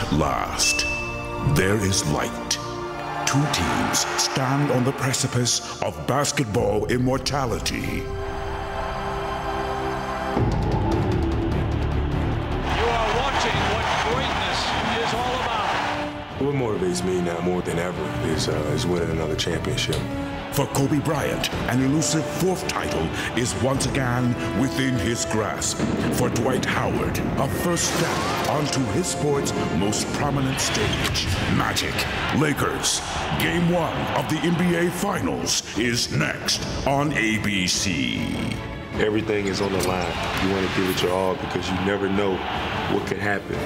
At last, there is light. Two teams stand on the precipice of basketball immortality. You are watching what greatness is all about. What motivates me now more than ever is, uh, is winning another championship. For Kobe Bryant, an elusive fourth title is once again within his grasp. For Dwight Howard, a first step onto his sport's most prominent stage. Magic, Lakers, Game 1 of the NBA Finals is next on ABC. Everything is on the line. You want to give it your all because you never know what could happen.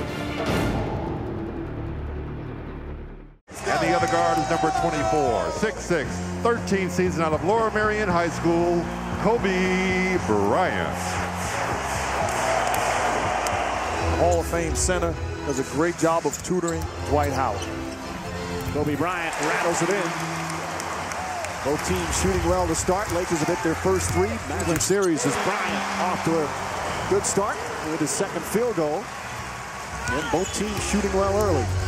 And the other guard is number 24, 6'6", 13 season out of Lower Merion High School, Kobe Bryant. Hall of Fame center does a great job of tutoring Dwight Howard. Kobe Bryant rattles it in. Both teams shooting well to start. Lakers have hit their first three. Magic series is Bryant off to a good start with his second field goal. And both teams shooting well early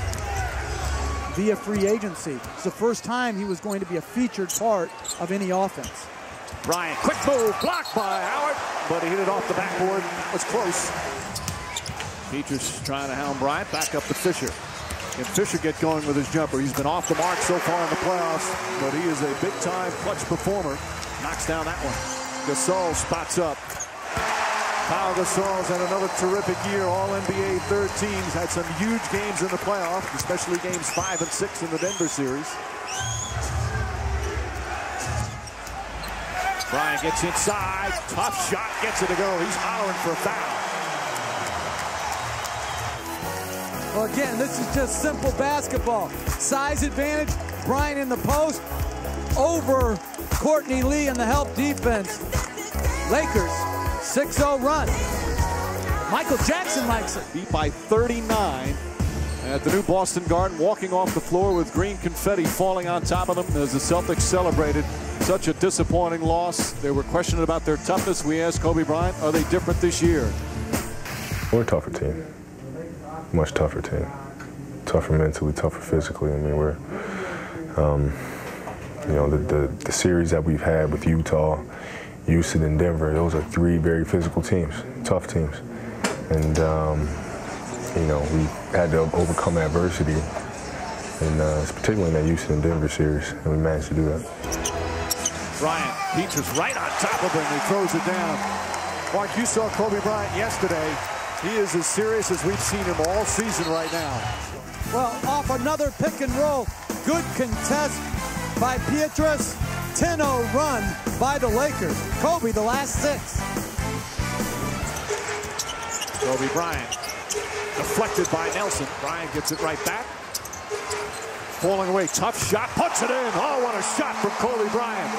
via free agency. It's the first time he was going to be a featured part of any offense. Bryant, quick move, blocked by Howard, but he hit it off the backboard. It was close. Pietrus trying to hound Bryant, back up to Fisher. Can Fisher get going with his jumper? He's been off the mark so far in the playoffs, but he is a big-time clutch performer. Knocks down that one. Gasol spots up. Pau Gasol's had another terrific year. All NBA third teams had some huge games in the playoffs, especially games five and six in the Denver series. Bryant gets inside. Tough shot. Gets it to go. He's hollering for a foul. Well, again, this is just simple basketball. Size advantage. Bryant in the post over Courtney Lee in the help defense. Lakers 6-0 run. Michael Jackson likes it. Beat by 39 at the new Boston Garden, walking off the floor with green confetti falling on top of them as the Celtics celebrated such a disappointing loss. They were questioned about their toughness. We asked Kobe Bryant, are they different this year? We're a tougher team. Much tougher team. Tougher mentally, tougher physically. I mean, we're, um, you know, the, the, the series that we've had with Utah, Houston and Denver, those are three very physical teams, tough teams. And, um, you know, we had to overcome adversity, and uh, particularly in that Houston and Denver series, and we managed to do that. Bryant, Pietrus right on top of him, he throws it down. Mark, you saw Kobe Bryant yesterday. He is as serious as we've seen him all season right now. Well, off another pick and roll. Good contest by Pietrus. 10-0 run by the Lakers. Kobe, the last six. Kobe Bryant deflected by Nelson. Bryant gets it right back. Falling away, tough shot, puts it in. Oh, what a shot from Kobe Bryant.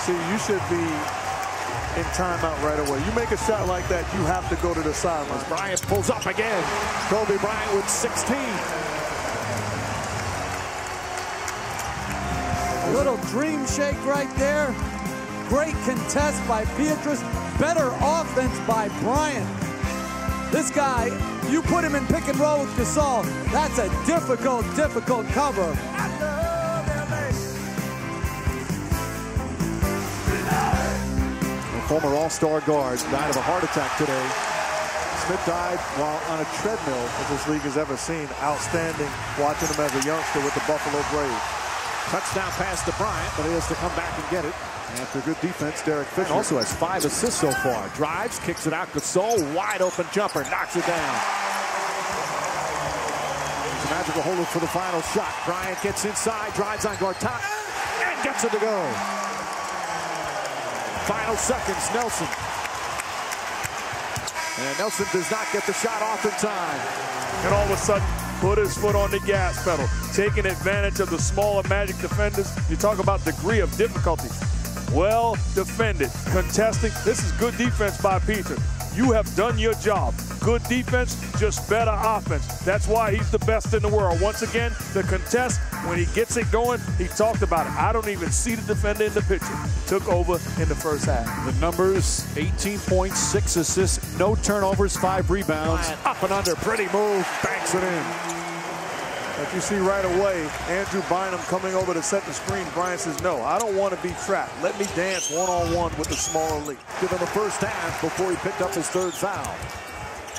See, you should be in timeout right away. You make a shot like that, you have to go to the sideline. Bryant pulls up again. Kobe Bryant with 16. Little dream shake right there. Great contest by Pietrus. Better offense by Bryant. This guy, you put him in pick and roll with Gasol. That's a difficult, difficult cover. Former All-Star guard died of a heart attack today. Smith died while on a treadmill, as this league has ever seen. Outstanding watching him as a youngster with the Buffalo Braves. Touchdown pass to Bryant, but he has to come back and get it. After good defense, Derek Fisher also has five assists so far. Drives, kicks it out. Gasol, wide open jumper, knocks it down. It's a magical holder for the final shot. Bryant gets inside, drives on Gortat, and gets it to go. Final seconds, Nelson. And Nelson does not get the shot off in time. And all of a sudden, put his foot on the gas pedal, taking advantage of the smaller Magic defenders. You talk about degree of difficulty. Well defended, contesting. This is good defense by Peter. You have done your job. Good defense, just better offense. That's why he's the best in the world. Once again, the contest When he gets it going, he talked about it. I don't even see the defender in the picture. Took over in the first half. The numbers 18 points, six assists, no turnovers, five rebounds. Up and under, pretty move, banks it in. If you see right away, Andrew Bynum coming over to set the screen, Bryant says, no, I don't want to be trapped. Let me dance one-on-one -on -one with the smaller league. Give him the first half before he picked up his third foul.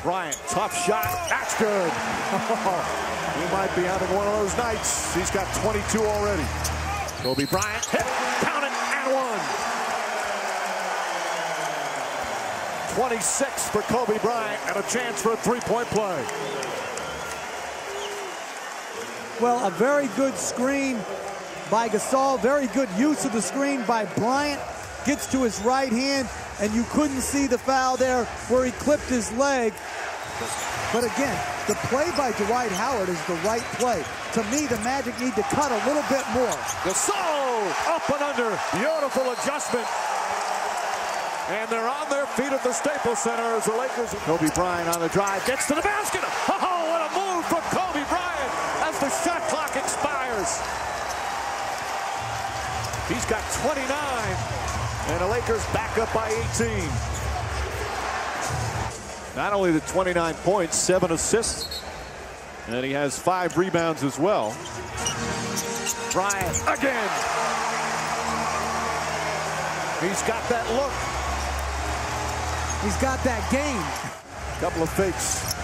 Bryant, tough shot, that's good. he might be having one of those nights. He's got 22 already. Kobe Bryant, hit, count it, and one. 26 for Kobe Bryant, and a chance for a three-point play. Well, a very good screen by Gasol. Very good use of the screen by Bryant. Gets to his right hand, and you couldn't see the foul there where he clipped his leg. But again, the play by Dwight Howard is the right play. To me, the Magic need to cut a little bit more. Gasol up and under. Beautiful adjustment. And they're on their feet at the Staples Center as the Lakers. Kobe Bryant on the drive, gets to the basket. Oh, what a move from Kobe Bryant as the shot clock expires. He's got 29, and the Lakers back up by 18. Not only the 29 points, seven assists, and he has five rebounds as well. Bryant again. He's got that look. He's got that game. Couple of fakes.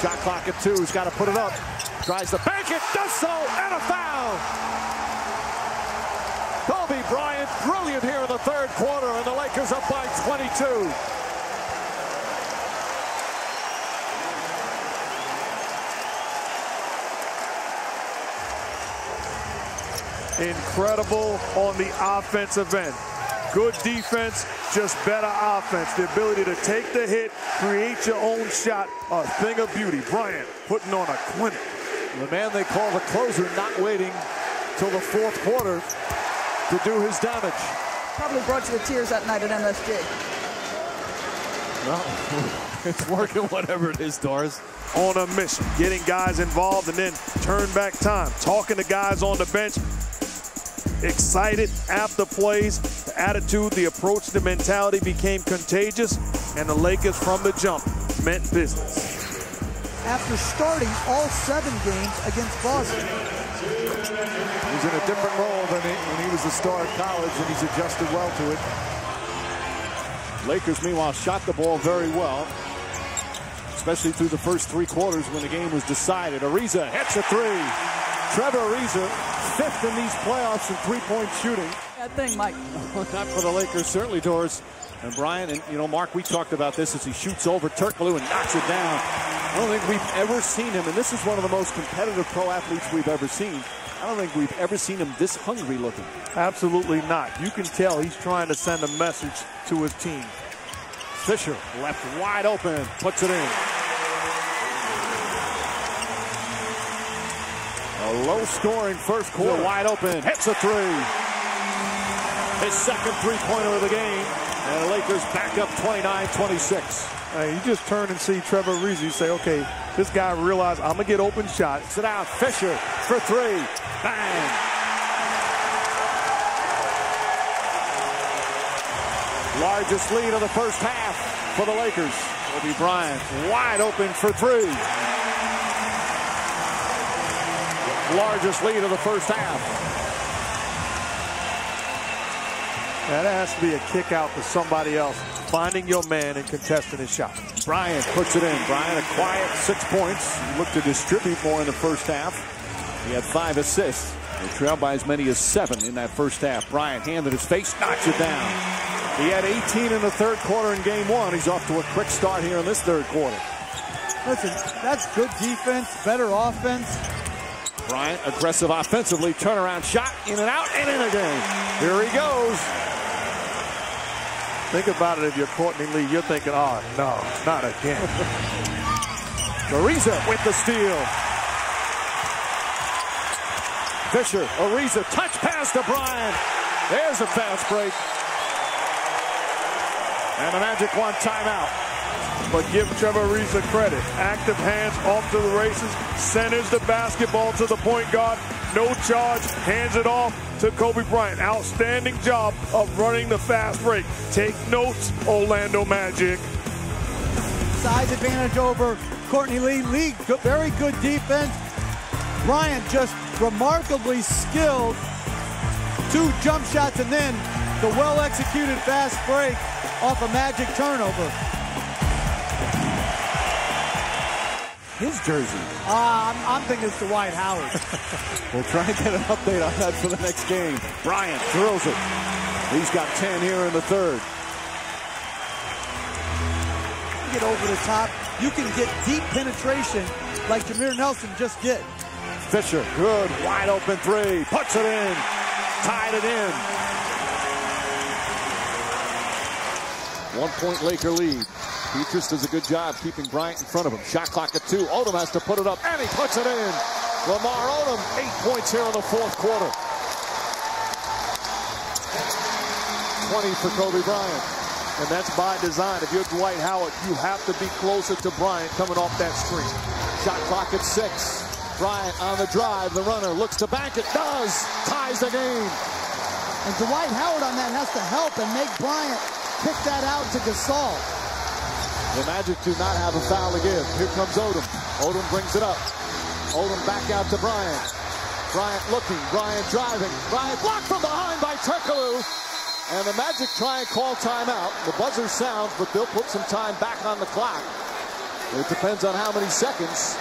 Shot clock at two. He's got to put it up. Tries to bank it. Does so. And a foul. Kobe Bryant, brilliant here in the third quarter, and the Lakers up by 22. Incredible on the offensive end. Good defense, just better offense. The ability to take the hit, create your own shot, a thing of beauty. Bryant putting on a clinic. The man they call the closer not waiting till the fourth quarter to do his damage. Probably brought you to tears that night at MSG. No, it's working whatever it is, Doris. On a mission, getting guys involved and then turn back time, talking to guys on the bench, excited after plays. The attitude, the approach, the mentality became contagious, and the Lakers from the jump meant business. After starting all seven games against Boston. He's in a different role than when he was a star at college, and he's adjusted well to it. Lakers, meanwhile, shot the ball very well, especially through the first three quarters when the game was decided. Ariza hits a three. Trevor Ariza, fifth in these playoffs in three-point shooting. Bad thing, Mike. Not for the Lakers, certainly, Doris. And Brian, and you know, Mark, we talked about this as he shoots over Turkoglu and knocks it down. I don't think we've ever seen him, and this is one of the most competitive pro athletes we've ever seen. I don't think we've ever seen him this hungry looking. Absolutely not. You can tell he's trying to send a message to his team. Fisher left wide open, puts it in. A low-scoring first quarter, wide open, hits a three. His second three-pointer of the game, and the Lakers back up 29-26. Hey, you just turn and see Trevor Ariza. You say, okay, this guy realized I'm gonna get open shots. Sit out, Fisher for three, bang. Largest lead of the first half for the Lakers. Kobe Bryant wide open for three. Largest lead of the first half. That has to be a kick out for somebody else. Finding your man and contesting his shot. Bryant puts it in. Bryant a quiet six points. He looked to distribute more in the first half. He had five assists. They trailed by as many as seven in that first half. Bryant handed his face, knocks it down. He had 18 in the third quarter in game one. He's off to a quick start here in this third quarter. Listen, that's good defense, better offense. Bryant aggressive offensively, turnaround shot, in and out, and in again. Here he goes. Think about it if you're Courtney Lee, you're thinking, oh, no, not again. Ariza with the steal. Fisher, Ariza, touch pass to Bryant. There's a fast break. And the Magic one timeout. But give Trevor Ariza credit. Active hands off to the races, centers the basketball to the point guard, no charge, hands it off to Kobe Bryant. Outstanding job of running the fast break. Take notes, Orlando Magic. Size advantage over Courtney Lee. Lee, very good defense. Bryant just remarkably skilled. Two jump shots and then the well-executed fast break off a magic turnover. His jersey. Uh, I'm, I'm thinking it's Dwight Howard. we'll try and get an update on that for the next game. Bryant drills it. He's got 10 here in the third. Get over the top. You can get deep penetration like Jameer Nelson just did. Fisher, good, wide open three. Puts it in. Tied it in. One point Laker lead. Pietrus does a good job keeping Bryant in front of him. Shot clock at two. Odom has to put it up, and he puts it in. Lamar Odom, eight points here in the fourth quarter. 20 for Kobe Bryant. And that's by design. If you're Dwight Howard, you have to be closer to Bryant coming off that screen. Shot clock at six. Bryant on the drive. The runner looks to bank it. Does. Ties the game. And Dwight Howard on that has to help and make Bryant kick that out to Gasol. The Magic do not have a foul to give. Here comes Odom. Odom brings it up. Odom back out to Bryant. Bryant looking. Bryant driving. Bryant blocked from behind by Turkoglu. And the Magic try and call timeout. The buzzer sounds, but they'll put some time back on the clock. It depends on how many seconds.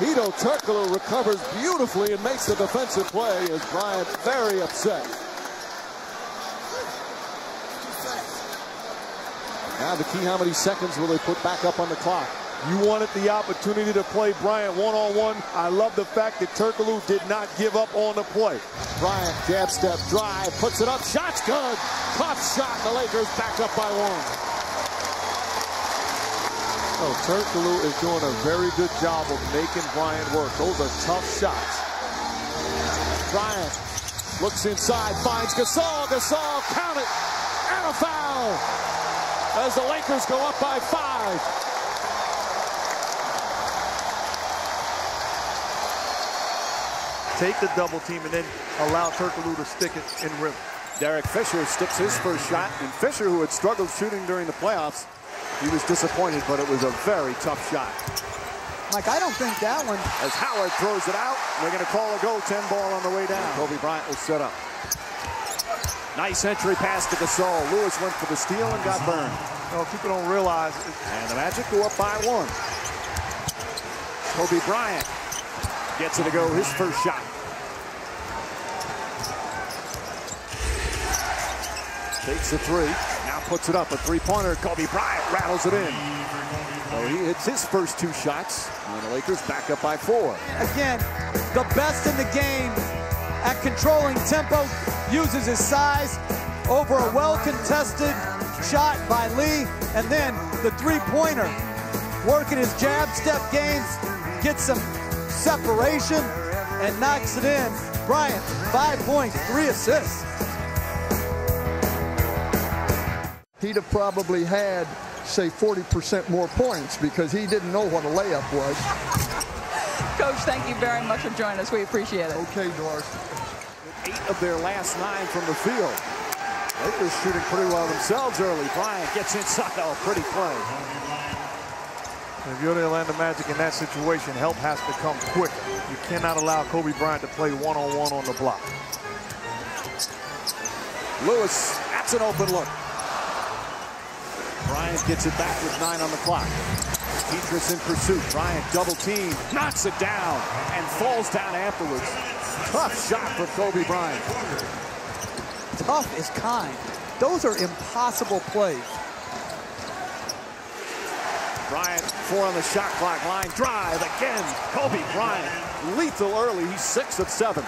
Hedo Turkoglu recovers beautifully and makes the defensive play as Bryant very upset. Now the key, how many seconds will they put back up on the clock? You wanted the opportunity to play Bryant one-on-one. -on -one. I love the fact that Turkoglu did not give up on the play. Bryant, jab step, drive, puts it up, shot's good. Tough shot, the Lakers back up by one. Oh, Turkoglu is doing a very good job of making Bryant work. Those are tough shots. Bryant looks inside, finds Gasol, Gasol, count it, and a foul as the Lakers go up by five. Take the double team and then allow Turkoglu to stick it in rhythm. Derek Fisher sticks his first shot, and Fisher, who had struggled shooting during the playoffs, he was disappointed, but it was a very tough shot. Mike, I don't think that one. As Howard throws it out, they're going to call a go 10 ball on the way down. Kobe Bryant will set up. Nice entry pass to Gasol. Lewis went for the steal and got burned. No, people don't realize. It. And the Magic go up by one. Kobe Bryant gets it to go his first shot. Takes the three. Now puts it up. A three-pointer. Kobe Bryant rattles it in. So he hits his first two shots. And the Lakers back up by four. Again, the best in the game at controlling tempo, uses his size over a well-contested shot by Lee, and then the three-pointer, working his jab step games, gets some separation, and knocks it in. Bryant, five points, three assists. He'd have probably had, say, 40% more points because he didn't know what a layup was. Coach, thank you very much for joining us. We appreciate it. Okay, Doris. Eight of their last nine from the field. Lakers shooting pretty well themselves early. Bryant gets inside. Oh, pretty play. If you're the Atlanta Magic in that situation, help has to come quicker. You cannot allow Kobe Bryant to play one-on-one -on, -one on the block. Lewis, that's an open look. Bryant gets it back with nine on the clock. Pietrus in pursuit. Bryant double team, knocks it down, and falls down afterwards. Tough shot for Kobe Bryant. Tough is kind. Those are impossible plays. Bryant, four on the shot clock line. Drive again. Kobe Bryant, lethal early. He's six of seven.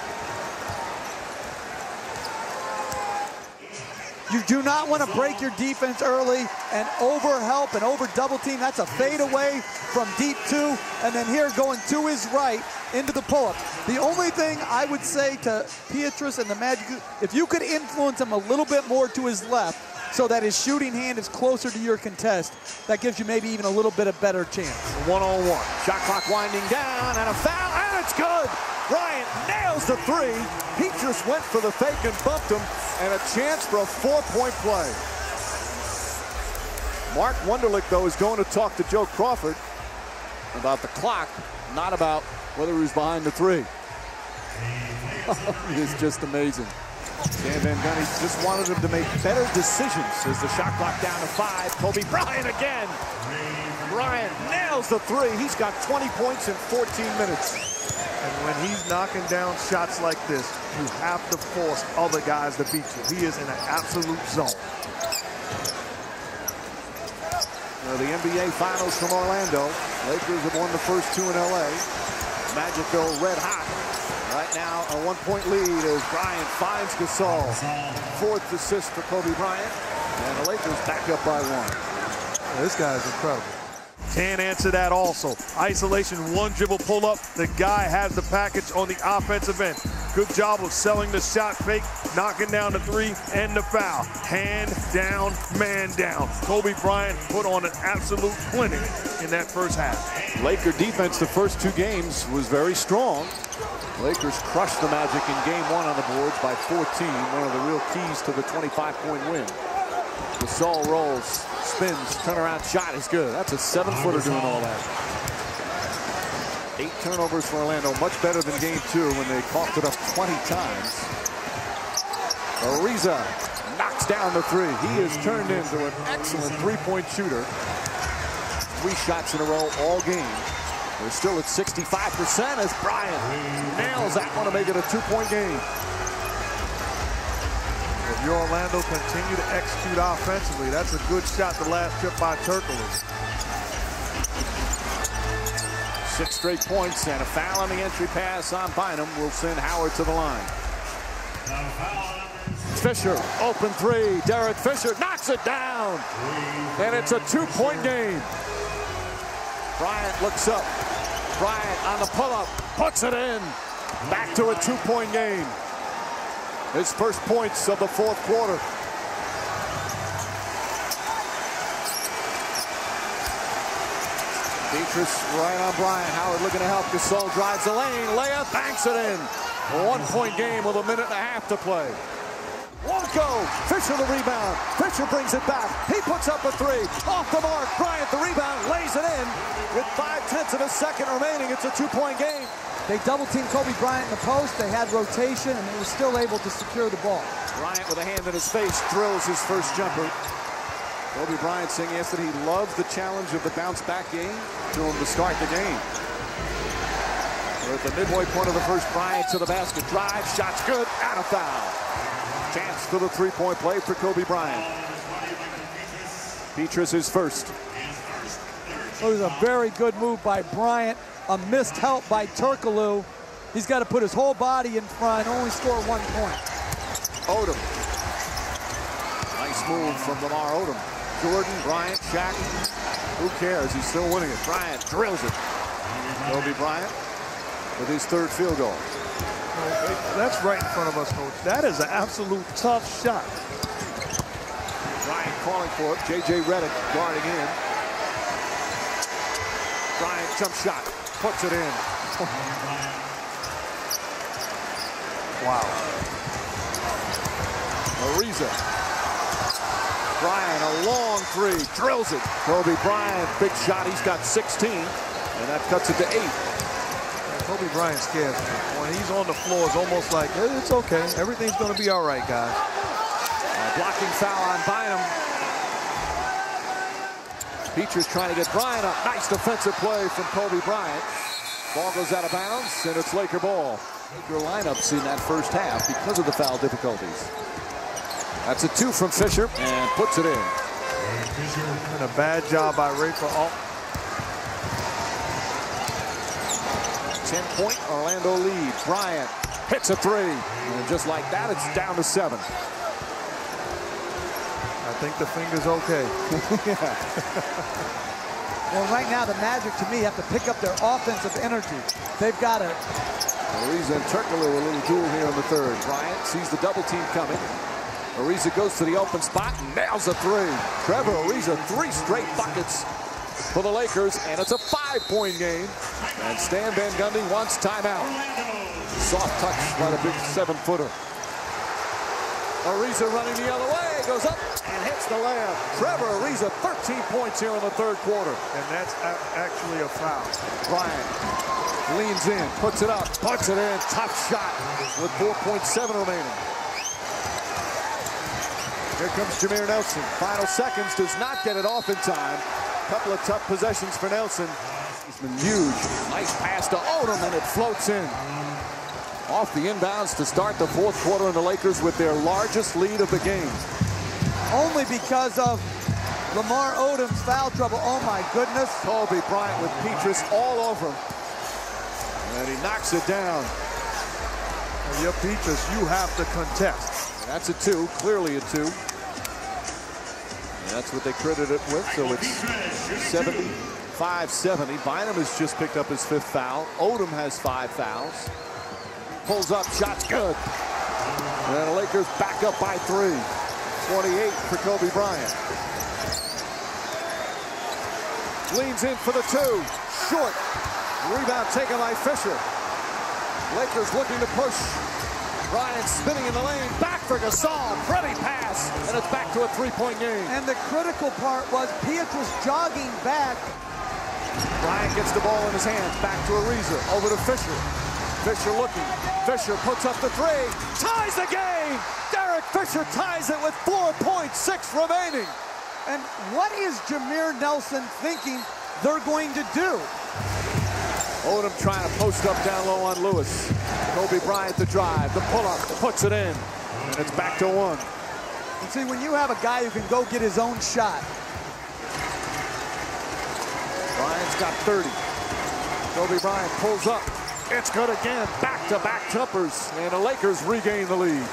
You do not want to break your defense early and over help and over double team. That's a fade away from deep two. And then here going to his right into the pull-up. The only thing I would say to Pietrus and the Magic, if you could influence him a little bit more to his left, so that his shooting hand is closer to your contest. That gives you maybe even a little bit of better chance. One-on-one. -on -one. Shot clock winding down and a foul, and it's good. Bryant nails the three. Just went for the fake and bumped him, and a chance for a four-point play. Mark Wunderlich, though, is going to talk to Joe Crawford about the clock, not about whether he was behind the three. it's just amazing. Stan Van Gundy just wanted him to make better decisions as the shot clock down to five. Kobe Bryant again. Bryant nails the three. He's got 20 points in 14 minutes. And when he's knocking down shots like this, you have to force other guys to beat you. He is in an absolute zone. Now the NBA Finals from Orlando. Lakers have won the first two in L.A. Magic go red hot. Right now, a one-point lead as Bryant finds Gasol. Fourth assist for Kobe Bryant. And the Lakers back up by one. This guy is incredible. Can't answer that also. Isolation, one dribble pull up. The guy has the package on the offensive end. Good job of selling the shot fake, knocking down the three and the foul. Hand down, man down. Kobe Bryant put on an absolute clinic in that first half. Laker defense the first two games was very strong. Lakers crushed the Magic in game one on the boards by 14. One of the real keys to the 25-point win. Gasol rolls, spins, turnaround shot is good. That's a seven-footer doing all that. Eight turnovers for Orlando, much better than game two when they coughed it up 20 times. Ariza knocks down the three. He has turned into an excellent three-point shooter. Three shots in a row all game. They're still at 65% as Bryant nails that one to make it a two-point game. If you're Orlando, continue to execute offensively. That's a good shot the last trip by Turkoglu. Six straight points and a foul on the entry pass on Bynum will send Howard to the line. Fisher, open three. Derek Fisher knocks it down. And it's a two-point game. Bryant looks up. Bryant on the pull-up, puts it in. Back to a two-point game. His first points of the fourth quarter. Pietrus right on Bryant. Howard looking to help. Gasol drives the lane. Layup, banks it in. A one-point game with a minute and a half to play. Won't. Fisher the rebound. Fisher brings it back. He puts up a three. Off the mark. Bryant the rebound. Lays it in. With five-tenths of a second remaining, it's a two-point game. They double-teamed Kobe Bryant in the post. They had rotation, and they were still able to secure the ball. Bryant with a hand in his face drills his first jumper. Kobe Bryant saying yesterday he loves the challenge of the bounce-back game to him to start the game. We're at the midway point of the first, Bryant to the basket. Drive, shots good, and a foul. Chance for the three-point play for Kobe Bryant. Pietrus is first. It was a very good move by Bryant. A missed help by Turkoglu. He's got to put his whole body in front, only score one point. Odom. Nice move from Lamar Odom. Jordan, Bryant, Shaq. Who cares? He's still winning it. Bryant drills it. Kobe Bryant with his third field goal. That's right in front of us, Coach. That is an absolute tough shot. Bryant calling for it. J.J. Redick guarding in. Bryant jump shot. Puts it in. wow. Ariza Bryant, a long three, drills it. Kobe Bryant, big shot. He's got 16, and that cuts it to eight. Kobe Bryant scares me. When he's on the floor, it's almost like, it's okay. Everything's going to be all right, guys. A blocking foul on Bynum. Pietrus trying to get Bryant up. Nice defensive play from Kobe Bryant. Ball goes out of bounds, and it's Laker ball. Laker lineups in that first half because of the foul difficulties. That's a two from Fisher and puts it in. And a bad job by Rafer Alt. 10 point Orlando lead. Bryant hits a three. And just like that, it's down to seven. I think the finger's okay. well, right now, the Magic, to me, have to pick up their offensive energy. They've got to. Ariza and Turkoglu a little duel here in the third. Bryant sees the double team coming. Ariza goes to the open spot and nails a three. Trevor Ariza, three straight buckets for the Lakers, and it's a five-point game. And Stan Van Gundy wants timeout. Soft touch by the big seven-footer. Ariza running the other way, goes up and hits the layup. Trevor Ariza, 13 points here in the third quarter. And that's actually a foul. Bryant leans in, puts it up, puts it in, tough shot with 4.7 remaining. Here comes Jameer Nelson. Final seconds, does not get it off in time. Couple of tough possessions for Nelson. He's been huge. Nice pass to Odom, and it floats in. Off the inbounds to start the fourth quarter, and the Lakers with their largest lead of the game. Only because of Lamar Odom's foul trouble. Oh, my goodness. Kobe Bryant with Pietrus all over him. And he knocks it down. And your Pietrus, you have to contest. That's a two, clearly a two. That's what they credit it with, so it's 75-70. Bynum has just picked up his fifth foul. Odom has five fouls. Pulls up, shot's good. And the Lakers back up by three. 28 for Kobe Bryant. Leans in for the two. Short. Rebound taken by Fisher. Lakers looking to push. Bryant spinning in the lane. Back for Gasol. Pretty pass. And it's back to a three-point game. And the critical part was Pietrus jogging back. Bryant gets the ball in his hands. Back to Ariza. Over to Fisher. Fisher looking. Fisher puts up the three. Ties the game. Derek Fisher ties it with 4.6 remaining. And what is Jameer Nelson thinking they're going to do? Odom trying to post up down low on Lewis. Kobe Bryant the drive, the pull-up, puts it in. And it's back to one. You see, when you have a guy who can go get his own shot. Bryant's got 30. Kobe Bryant pulls up. It's good again. Back-to-back -back jumpers. And the Lakers regain the lead.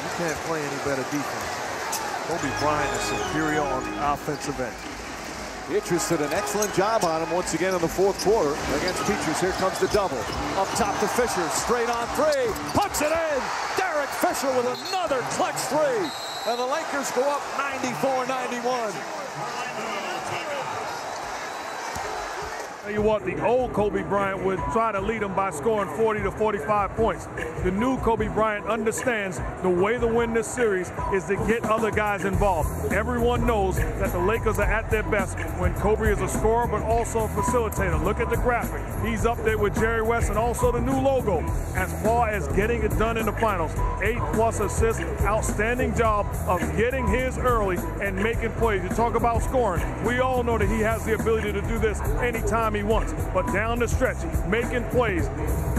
You can't play any better defense. Kobe Bryant is superior on the offensive end. Pietrus did an excellent job on him once again in the fourth quarter against Pietrus. Here comes the double. Up top to Fisher, straight on three, puts it in. Derek Fisher with another clutch three. And the Lakers go up 94-91. Tell you what, the old Kobe Bryant would try to lead them by scoring 40 to 45 points. The new Kobe Bryant understands the way to win this series is to get other guys involved. Everyone knows that the Lakers are at their best when Kobe is a scorer but also a facilitator. Look at the graphic. He's up there with Jerry West and also the new logo as far as getting it done in the finals. Eight plus assists, outstanding job of getting his early and making plays. You talk about scoring. We all know that he has the ability to do this anytime he wants. But down the stretch, making plays.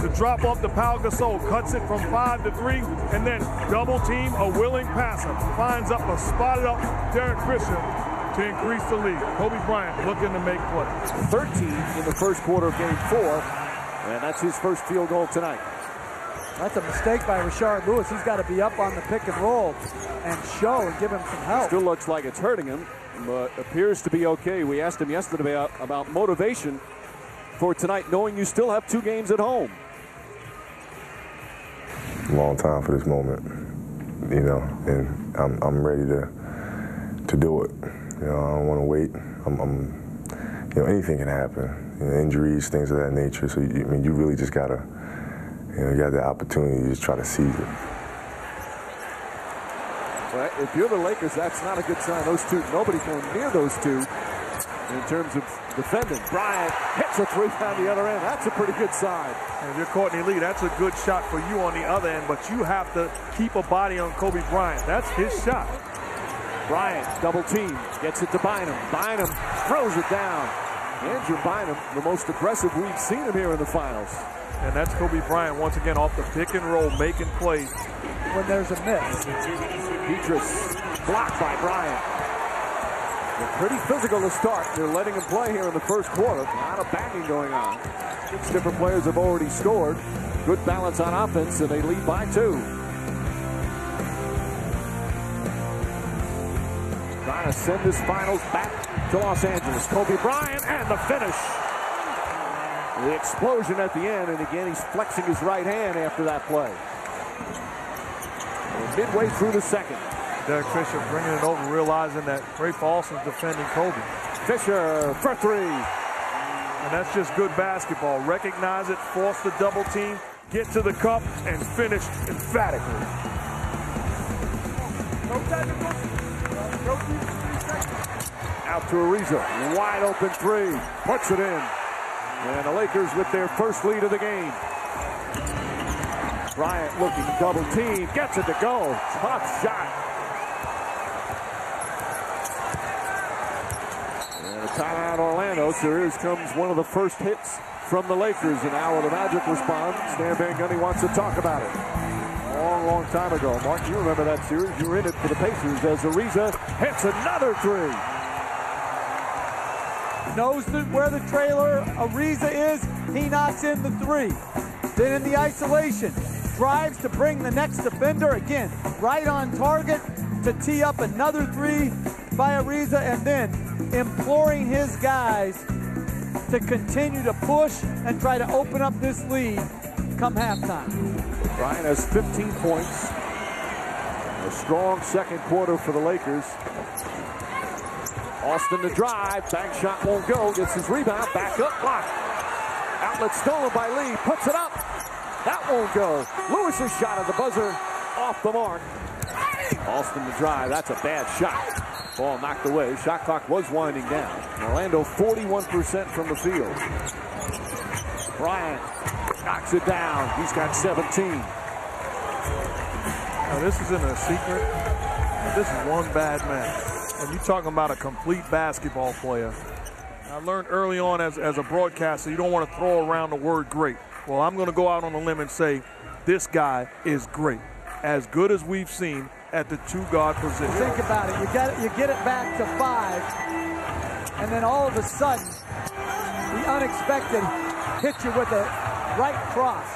To drop off the Pau Gasol, cuts it from five to three, and then double team a willing passer. Finds up a spotted up Derek Fisher to increase the lead. Kobe Bryant looking to make plays. 13 in the first quarter of game four, and that's his first field goal tonight. That's a mistake by Rashard Lewis. He's got to be up on the pick and roll and show and give him some help. Still looks like it's hurting him, but appears to be okay. We asked him yesterday about, about motivation for tonight, knowing you still have two games at home. Long time for this moment, you know, and I'm, I'm ready to to do it. You know, I don't want to wait. I'm, I'm, you know, anything can happen. You know, injuries, things of that nature. So, you, I mean, you really just gotta, you know, you got the opportunity to just try to seize it. Well, if you're the Lakers, that's not a good sign. Those two, nobody going near those two in terms of defending. Bryant hits a three down the other end. That's a pretty good sign. And if you're Courtney Lee, that's a good shot for you on the other end, but you have to keep a body on Kobe Bryant. That's his shot. Bryant, double team, gets it to Bynum. Bynum throws it down. Andrew Bynum, the most aggressive we've seen him here in the finals. And that's Kobe Bryant once again off the pick and roll, making plays. When there's a miss. Pietrus blocked by Bryant. They're pretty physical to start. They're letting him play here in the first quarter. A lot of banging going on. Six different players have already scored. Good balance on offense, and they lead by two. Trying to send this finals back to Los Angeles. Kobe Bryant and the finish. The explosion at the end, and again, he's flexing his right hand after that play. Midway through the second. Derek Fisher bringing it over, realizing that Rafer Alston's defending Kobe. Fisher for three. And that's just good basketball. Recognize it, force the double team, get to the cup, and finish emphatically. Out to Ariza, wide open three, puts it in. And the Lakers with their first lead of the game. Bryant looking double team, gets it to go. Tough shot. And a timeout Orlando. So here comes one of the first hits from the Lakers. And now the Magic respond. Stan Van Gundy wants to talk about it. Long, long time ago. Mark, you remember that series. You were in it for the Pacers as Ariza hits another three. Knows the, where the trailer Ariza is. He knocks in the three. Then in the isolation, drives to bring the next defender again, right on target to tee up another three by Ariza, and then imploring his guys to continue to push and try to open up this lead come halftime. Bryant has 15 points. A strong second quarter for the Lakers. Alston to drive. Bank shot won't go. Gets his rebound. Back up. Block. Outlet stolen by Lee. Puts it up. That won't go. Lewis's shot at the buzzer. Off the mark. Alston to drive. That's a bad shot. Ball knocked away. Shot clock was winding down. Orlando 41% from the field. Bryant knocks it down. He's got 17. Now, this isn't a secret. This is one bad man. And you're talking about a complete basketball player. I learned early on as, as a broadcaster, you don't want to throw around the word great. Well, I'm going to go out on a limb and say this guy is great. As good as we've seen at the two guard position. Think about it. You get it, you get it back to five, and then all of a sudden, the unexpected hits you with a right cross.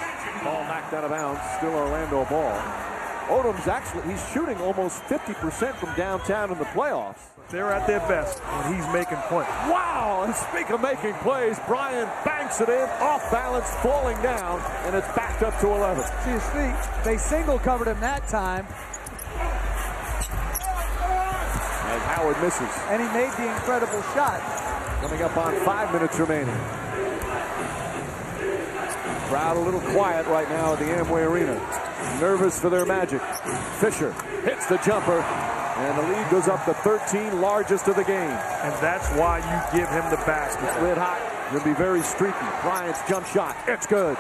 Ball knocked out of bounds. Still Orlando ball. Odom's actually he's shooting almost 50% from downtown in the playoffs. They're at their best when he's making plays. Wow! And speak of making plays, Bryant banks it in, off balance, falling down, and it's backed up to 11. See his feet. They single covered him that time. As Howard misses. And he made the incredible shot. Coming up on five minutes remaining. Crowd a little quiet right now at the Amway Arena. Nervous for their magic. Fisher hits the jumper, and the lead goes up to 13, largest of the game. And that's why you give him the basket. Red hot. He'll be very streaky. Bryant's jump shot. It's good.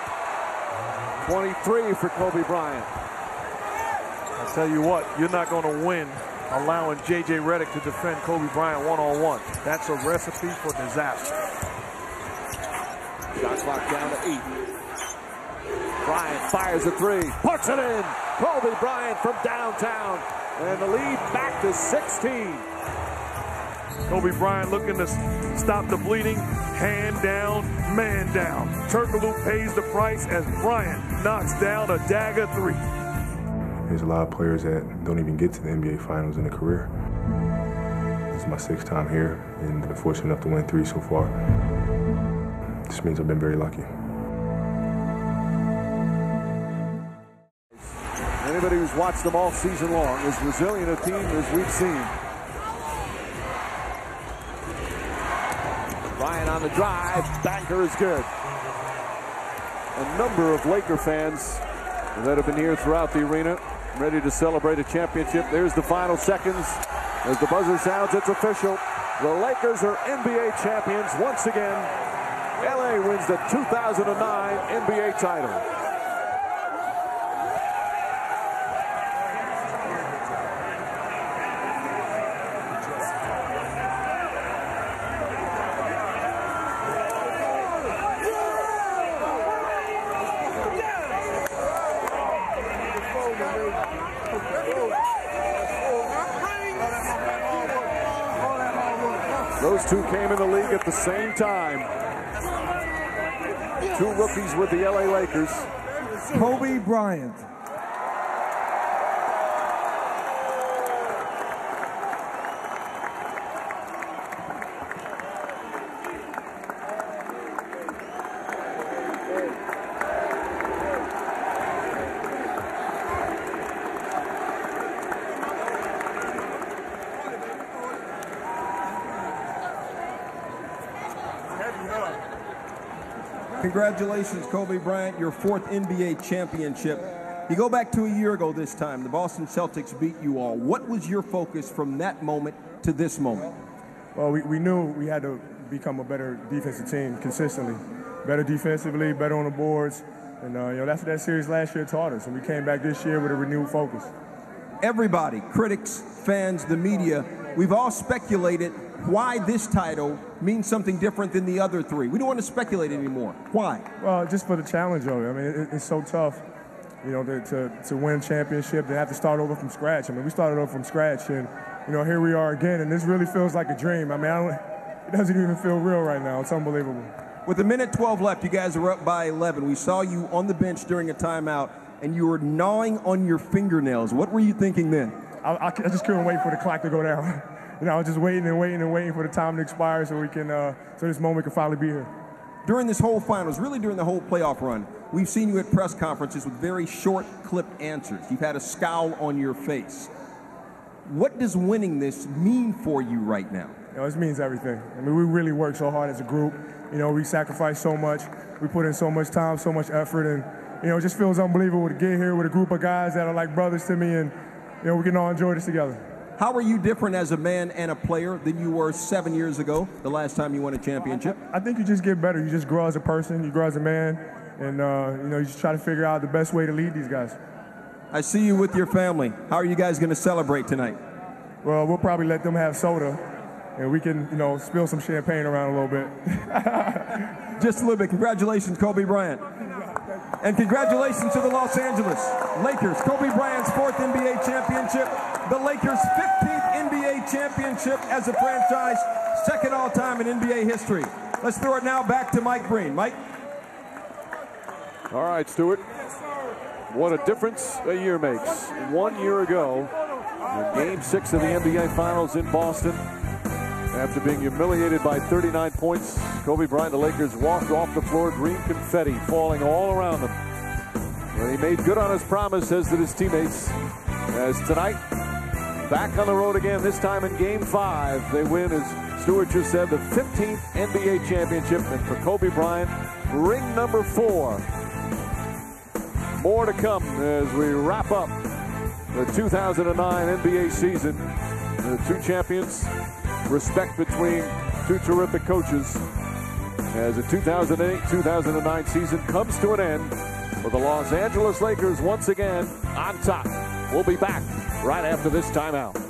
23 for Kobe Bryant. I tell you what, you're not going to win allowing J.J. Redick to defend Kobe Bryant one-on-one. That's a recipe for disaster. Shot clock down to eight. Bryant fires a three, puts it in. Kobe Bryant from downtown, and the lead back to 16. Kobe Bryant looking to stop the bleeding. Hand down, man down. Turkoglu pays the price as Bryant knocks down a dagger three. There's a lot of players that don't even get to the NBA Finals in a career. This is my sixth time here, and been fortunate enough to win three so far. This means I've been very lucky. Anybody who's watched them all season long, as resilient a team as we've seen. Bryant on the drive, banker is good. A number of Laker fans that have been here throughout the arena, ready to celebrate a championship. There's the final seconds. As the buzzer sounds, it's official. The Lakers are NBA champions once again. LA wins the 2009 NBA title. Those two came in the league at the same time. Two rookies with the LA Lakers. Kobe Bryant. Congratulations, Kobe Bryant, your fourth NBA championship. You go back to a year ago this time. The Boston Celtics beat you all. What was your focus from that moment to this moment? Well, we, we knew we had to become a better defensive team consistently. Better defensively, better on the boards. And, uh, you know, that's what that series last year taught us. And we came back this year with a renewed focus. Everybody, critics, fans, the media, we've all speculated why this title means something different than the other three. We don't want to speculate anymore. Why? Well, just for the challenge of it. I mean, it, it's so tough, you know, to, to, to win championship, to have to start over from scratch. I mean, we started over from scratch, and, you know, here we are again, and this really feels like a dream. I mean, I it doesn't even feel real right now. It's unbelievable. With a minute 12 left, you guys are up by 11. We saw you on the bench during a timeout, and you were gnawing on your fingernails. What were you thinking then? I, I, just couldn't wait for the clock to go down. you know, I was just waiting and waiting and waiting for the time to expire so we can, uh, so this moment can finally be here. During this whole finals, really during the whole playoff run, we've seen you at press conferences with very short, clipped answers. You've had a scowl on your face. What does winning this mean for you right now? You know, this means everything. I mean, we really work so hard as a group. You know, we sacrifice so much. We put in so much time, so much effort, and you know, it just feels unbelievable to get here with a group of guys that are like brothers to me, and you know, we can all enjoy this together. How are you different as a man and a player than you were seven years ago, the last time you won a championship? I think you just get better. You just grow as a person, you grow as a man, and uh, you know, you just try to figure out the best way to lead these guys. I see you with your family. How are you guys going to celebrate tonight? Well, we'll probably let them have soda, and we can, you know, spill some champagne around a little bit. just a little bit. Congratulations, Kobe Bryant. And congratulations to the Los Angeles Lakers. Kobe Bryant's fourth NBA championship. The Lakers' 15th NBA championship as a franchise. Second all time in NBA history. Let's throw it now back to Mike Breen. Mike? All right, Stuart. What a difference a year makes. One year ago, in game six of the NBA Finals in Boston, after being humiliated by 39 points, Kobe Bryant, the Lakers, walked off the floor, green confetti falling all around them. And he made good on his promise, as did his teammates. As tonight, back on the road again, this time in game five, they win, as Stuart just said, the 15th NBA championship. And for Kobe Bryant, ring number four. More to come as we wrap up the 2009 NBA season. The two champions respect between two terrific coaches as the 2008-2009 season comes to an end for the Los Angeles Lakers once again on top. We'll be back right after this timeout.